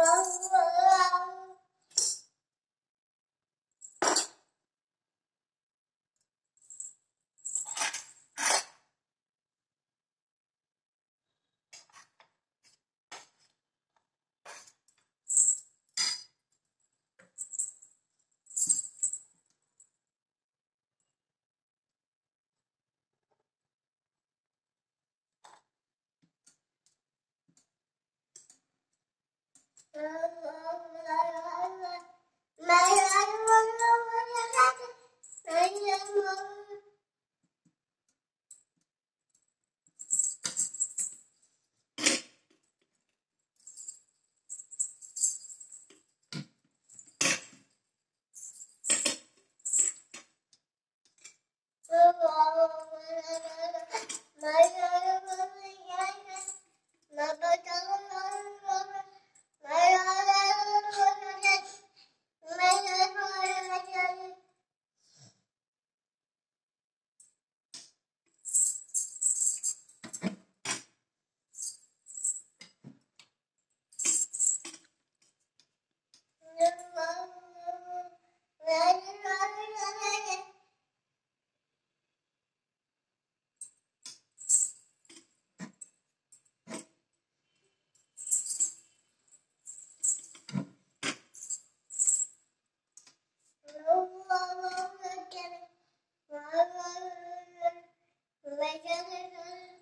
ます。妈妈 Legend